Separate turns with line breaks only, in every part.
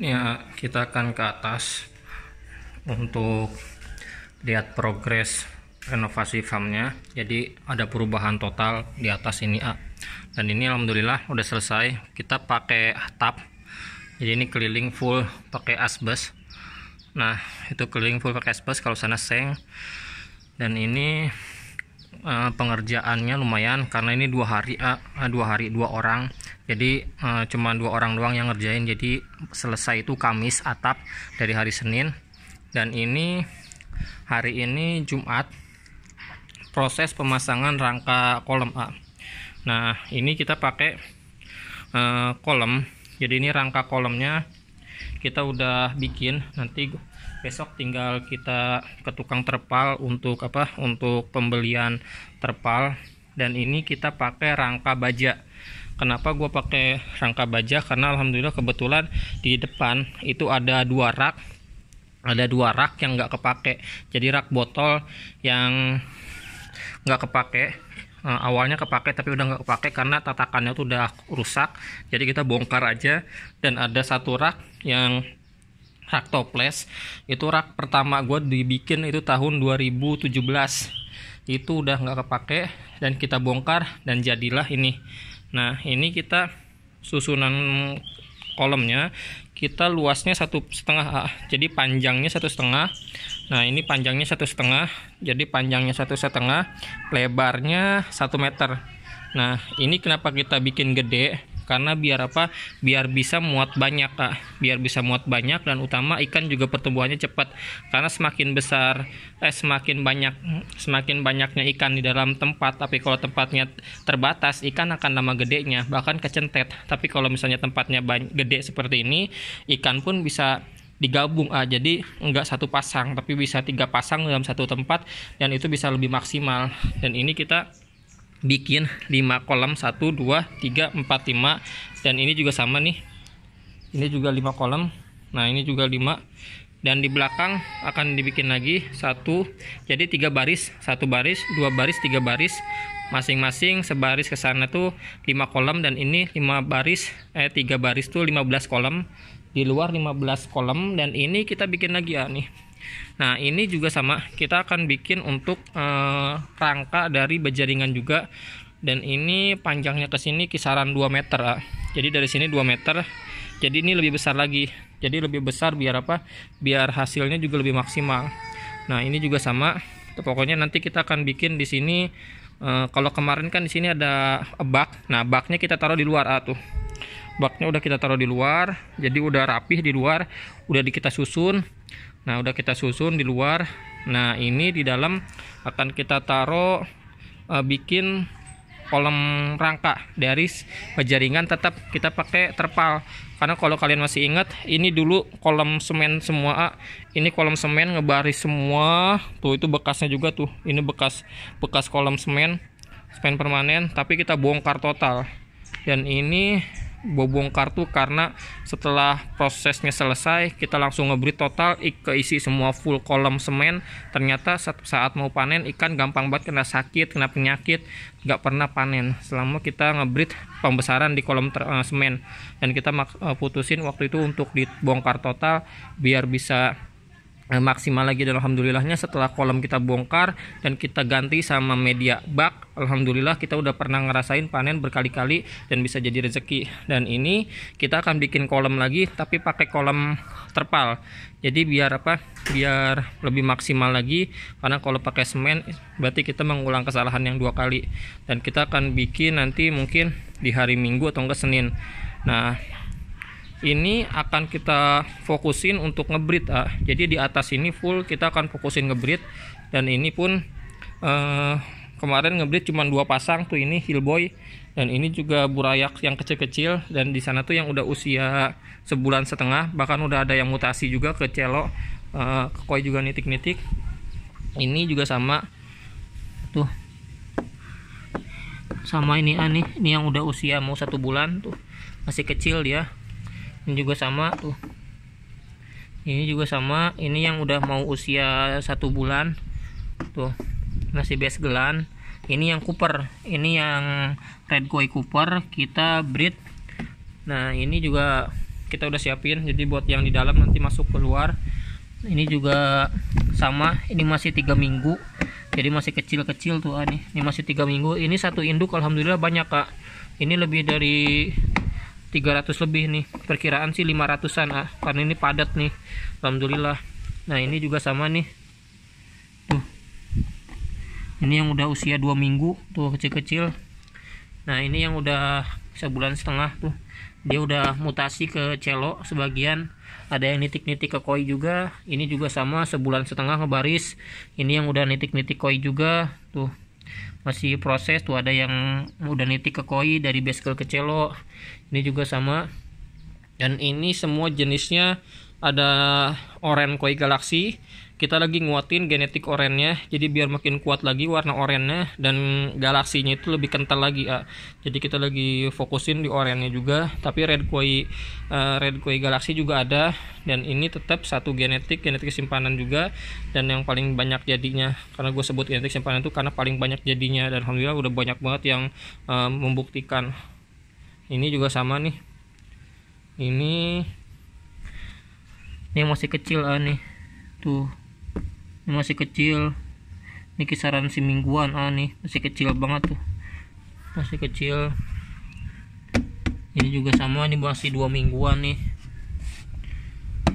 ya kita akan ke atas untuk lihat progres renovasi farmnya. Jadi ada perubahan total di atas ini A. Dan ini alhamdulillah udah selesai. Kita pakai atap. Jadi ini keliling full pakai asbes. Nah itu keliling full pakai asbes kalau sana seng. Dan ini uh, pengerjaannya lumayan karena ini dua hari uh, dua hari dua orang. Jadi uh, cuma dua orang doang yang ngerjain. Jadi selesai itu Kamis atap dari hari Senin. Dan ini hari ini Jumat proses pemasangan rangka kolom A. Nah ini kita pakai uh, kolom. Jadi ini rangka kolomnya kita udah bikin. Nanti besok tinggal kita ke tukang terpal untuk apa untuk pembelian terpal. Dan ini kita pakai rangka baja. Kenapa gue pakai rangka baja? Karena alhamdulillah kebetulan di depan itu ada dua rak ada dua rak yang nggak kepake. Jadi rak botol yang nggak kepake uh, awalnya kepake tapi udah nggak kepake karena tatakannya tuh udah rusak. Jadi kita bongkar aja. Dan ada satu rak yang rak toples itu rak pertama gue dibikin itu tahun 2017 itu udah nggak kepake dan kita bongkar dan jadilah ini. Nah ini kita susunan kolomnya kita luasnya satu setengah jadi panjangnya satu setengah. Nah ini panjangnya satu setengah jadi panjangnya satu setengah lebarnya satu meter. Nah ini kenapa kita bikin gede karena biar apa? Biar bisa muat banyak kak. Biar bisa muat banyak dan utama ikan juga pertumbuhannya cepat. Karena semakin besar eh semakin banyak semakin banyaknya ikan di dalam tempat. Tapi kalau tempatnya terbatas ikan akan lama gedenya bahkan kecentet. Tapi kalau misalnya tempatnya gede seperti ini ikan pun bisa digabung ah jadi enggak satu pasang tapi bisa tiga pasang dalam satu tempat dan itu bisa lebih maksimal. Dan ini kita bikin 5 kolom 1 2 3 4 5 dan ini juga sama nih. Ini juga 5 kolom nah ini juga 5 dan di belakang akan dibikin lagi satu. Jadi tiga baris satu baris dua baris tiga baris. Masing-masing sebaris ke sana tuh 5 kolom dan ini 5 baris eh 3 baris tuh 15 kolom di luar 15 kolom dan ini kita bikin lagi ya nih Nah, ini juga sama, kita akan bikin untuk eh, rangka dari bajaringan juga. Dan ini panjangnya ke sini kisaran 2 meter. Ah. Jadi dari sini 2 meter. Jadi ini lebih besar lagi. Jadi lebih besar biar apa? Biar hasilnya juga lebih maksimal. Nah, ini juga sama. Pokoknya nanti kita akan bikin di sini eh, kalau kemarin kan di sini ada bak. Nah, baknya kita taruh di luar ah, tuh. Baknya udah kita taruh di luar, jadi udah rapih di luar, udah kita susun Nah, udah kita susun di luar. Nah, ini di dalam akan kita taruh uh, bikin kolom rangka dari jaringan tetap kita pakai terpal. Karena kalau kalian masih ingat ini dulu kolom semen semua ini kolom semen ngebaris semua. Tuh itu bekasnya juga tuh. Ini bekas bekas kolom semen semen permanen. Tapi kita bongkar total. Dan ini bobong kartu karena setelah prosesnya selesai kita langsung ngebrit total keisi semua full kolom semen. Ternyata saat mau panen ikan gampang banget kena sakit kena penyakit nggak pernah panen. Selama kita ngebrit pembesaran di kolom uh, semen. Dan kita uh, putusin waktu itu untuk dibongkar total biar bisa maksimal lagi dan alhamdulillahnya setelah kolom kita bongkar dan kita ganti sama media bak alhamdulillah kita udah pernah ngerasain panen berkali-kali dan bisa jadi rezeki. Dan ini kita akan bikin kolom lagi tapi pakai kolom terpal. Jadi biar apa? Biar lebih maksimal lagi karena kalau pakai semen berarti kita mengulang kesalahan yang dua kali. Dan kita akan bikin nanti mungkin di hari minggu atau enggak senin. Nah ini akan kita fokusin untuk ngebrit ah. jadi di atas ini full kita akan fokusin ngebrit dan ini pun uh, kemarin ngebrit cuma dua pasang tuh ini hillboy. Dan ini juga burayak yang kecil-kecil. Dan di sana tuh yang udah usia sebulan setengah. Bahkan udah ada yang mutasi juga ke celo uh, ke koi juga nitik-nitik. Ini juga sama. Tuh. Sama ini aneh ini yang udah usia mau satu bulan tuh. Masih kecil dia ini juga sama tuh. Ini juga sama. Ini yang udah mau usia satu bulan. Tuh masih base gelan. Ini yang cooper. Ini yang red koi cooper. Kita breed. Nah ini juga kita udah siapin. Jadi buat yang di dalam nanti masuk keluar. Ini juga sama. Ini masih tiga minggu. Jadi masih kecil-kecil tuh ah, nih. Ini masih tiga minggu. Ini satu induk alhamdulillah banyak kak. Ini lebih dari 300 lebih nih. Perkiraan sih 500an ah karena ini padat nih. Alhamdulillah. Nah ini juga sama nih. Tuh. Ini yang udah usia dua minggu tuh kecil-kecil. Nah ini yang udah sebulan setengah tuh. Dia udah mutasi ke celo sebagian. Ada yang nitik-nitik ke koi juga. Ini juga sama sebulan setengah ngebaris. Ini yang udah nitik-nitik koi juga tuh masih proses tuh ada yang udah nitik ke koi dari baskel ke celo. Ini juga sama. Dan ini semua jenisnya ada oren koi galaxy kita lagi nguatin genetik orennya jadi biar makin kuat lagi warna orennya dan galaksinya itu lebih kental lagi ya jadi kita lagi fokusin di orennya juga tapi red koi uh, red koi galaxy juga ada dan ini tetap satu genetik genetik simpanan juga dan yang paling banyak jadinya. Karena gue sebut genetik simpanan itu karena paling banyak jadinya dan alhamdulillah udah banyak banget yang uh, membuktikan. Ini juga sama nih. Ini ini masih kecil ah nih. Tuh ini masih kecil. Ini kisaran semingguan ah nih. Masih kecil banget tuh. Masih kecil. Ini juga sama ini masih dua mingguan nih.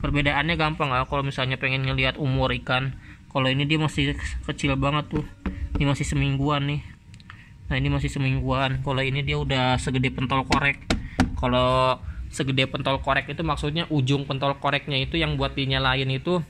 Perbedaannya gampang lah kalau misalnya pengen ngelihat umur ikan. Kalau ini dia masih kecil banget tuh. Ini masih semingguan nih. Nah ini masih semingguan. Kalau ini dia udah segede pentol korek. Kalau segede pentol korek itu maksudnya ujung pentol koreknya itu yang buat dinyalain itu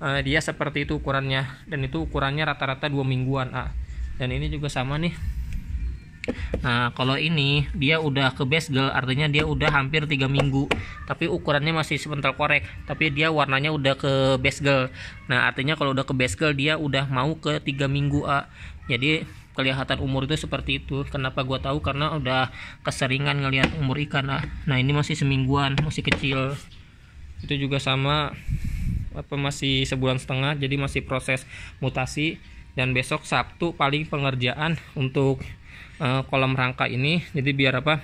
uh, dia seperti itu ukurannya dan itu ukurannya rata-rata dua mingguan ah. dan ini juga sama nih Nah, kalau ini dia udah ke basegel, artinya dia udah hampir tiga minggu, tapi ukurannya masih sebentar korek, tapi dia warnanya udah ke basegel. Nah, artinya kalau udah ke basegel dia udah mau ke tiga minggu A. Jadi kelihatan umur itu seperti itu. Kenapa gua tahu? Karena udah keseringan ngelihat umur ikan ah. Nah, ini masih semingguan, masih kecil. Itu juga sama apa masih sebulan setengah jadi masih proses mutasi. Dan besok Sabtu paling pengerjaan untuk uh, kolam rangka ini. Jadi biar apa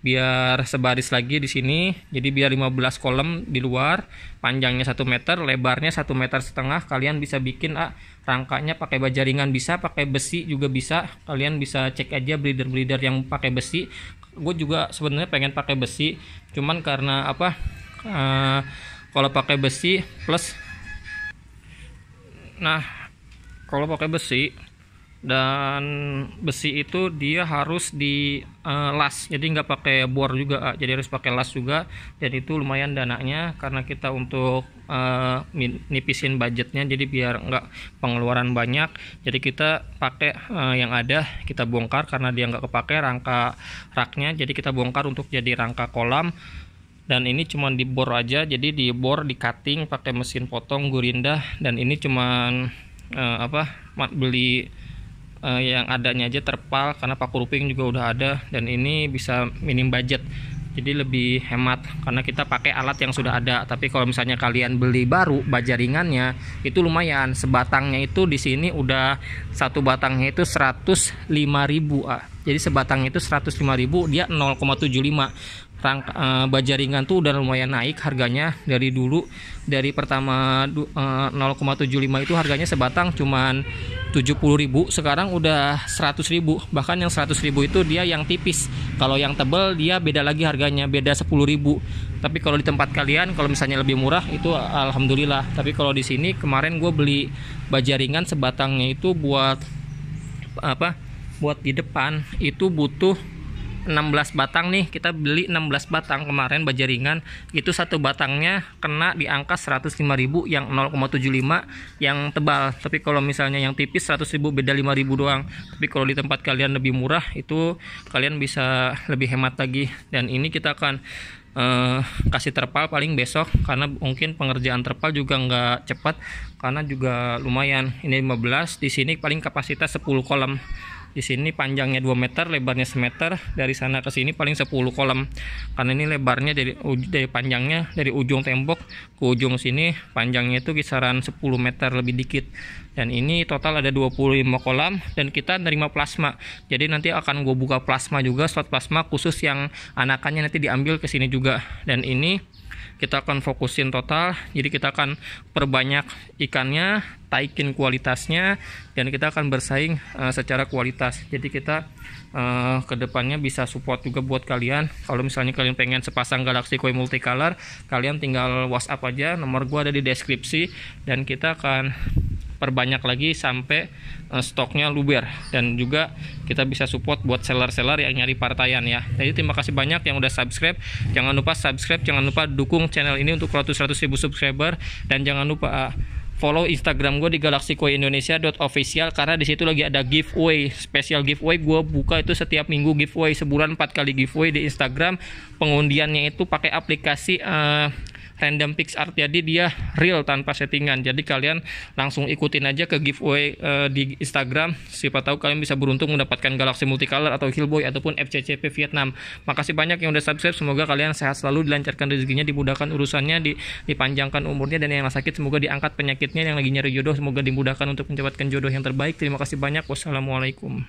biar sebaris lagi di sini. Jadi biar 15 kolam di luar panjangnya 1 meter lebarnya 1 meter setengah kalian bisa bikin ah, rangkanya pakai baja ringan bisa pakai besi juga bisa. Kalian bisa cek aja breeder-breeder yang pakai besi. Gue juga sebenarnya pengen pakai besi cuman karena apa uh, kalau pakai besi plus. Nah kalau pakai besi dan besi itu dia harus di uh, las. Jadi nggak pakai bor juga jadi harus pakai las juga. Dan itu lumayan dananya karena kita untuk uh, nipisin budgetnya jadi biar nggak pengeluaran banyak. Jadi kita pakai uh, yang ada kita bongkar. Karena dia nggak kepake rangka raknya jadi kita bongkar untuk jadi rangka kolam dan ini cuma dibor aja jadi dibor di cutting pakai mesin potong gurinda dan ini cuman uh, apa beli uh, yang adanya aja terpal karena paku ruping juga udah ada. Dan ini bisa minim budget jadi lebih hemat karena kita pakai alat yang sudah ada. Tapi kalau misalnya kalian beli baru baja ringannya itu lumayan. Sebatangnya itu di sini udah satu batangnya itu 105.000 ah jadi sebatangnya itu 105.000 dia 0,75 rangka uh, baja ringan tuh udah lumayan naik harganya dari dulu. Dari pertama uh, 0,75 itu harganya sebatang cuman 70.000 sekarang udah 100.000 bahkan yang 100.000 itu dia yang tipis. Kalau yang tebel dia beda lagi harganya beda 10.000 tapi kalau di tempat kalian kalau misalnya lebih murah itu alhamdulillah. Tapi kalau di sini kemarin gue beli baja ringan sebatangnya itu buat apa buat di depan itu butuh 16 batang nih. Kita beli 16 batang kemarin baja ringan itu satu batangnya kena di angka 105.000 yang 0,75 yang tebal. Tapi kalau misalnya yang tipis 100.000 beda 5.000 doang. Tapi kalau di tempat kalian lebih murah itu kalian bisa lebih hemat lagi. Dan ini kita akan uh, kasih terpal paling besok karena mungkin pengerjaan terpal juga nggak cepat karena juga lumayan. Ini 15 di sini paling kapasitas 10 kolam di sini panjangnya 2 meter lebarnya semeter. Dari sana ke sini paling 10 kolam. Karena ini lebarnya dari dari panjangnya dari ujung tembok ke ujung sini panjangnya itu kisaran 10 meter lebih dikit. Dan ini total ada 25 kolam dan kita nerima plasma. Jadi nanti akan gue buka plasma juga slot plasma khusus yang anakannya nanti diambil ke sini juga. Dan ini kita akan fokusin total jadi kita akan perbanyak ikannya taikin kualitasnya dan kita akan bersaing uh, secara kualitas. Jadi kita uh, ke depannya bisa support juga buat kalian. Kalau misalnya kalian pengen sepasang Galaxy Koi multicolor kalian tinggal WhatsApp aja nomor gua ada di deskripsi dan kita akan perbanyak lagi sampai uh, stoknya luber. Dan juga kita bisa support buat seller-seller yang nyari partaian ya. Jadi terima kasih banyak yang udah subscribe. Jangan lupa subscribe jangan lupa dukung channel ini untuk 100 ribu subscriber. Dan jangan lupa uh, follow Instagram gue di galaxycoindonesia.official karena di situ lagi ada giveaway special giveaway. Gue buka itu setiap minggu giveaway sebulan empat kali giveaway di Instagram. Pengundiannya itu pakai aplikasi uh, random pix art jadi dia real tanpa settingan. Jadi kalian langsung ikutin aja ke giveaway uh, di Instagram. Siapa tahu kalian bisa beruntung mendapatkan Galaxy Multicolor atau Hillboy ataupun FCCP Vietnam. Makasih banyak yang udah subscribe. Semoga kalian sehat selalu dilancarkan rezekinya dimudahkan urusannya dipanjangkan umurnya dan yang sakit semoga diangkat penyakitnya. Yang lagi nyari jodoh semoga dimudahkan untuk mendapatkan jodoh yang terbaik. Terima kasih banyak. Wassalamualaikum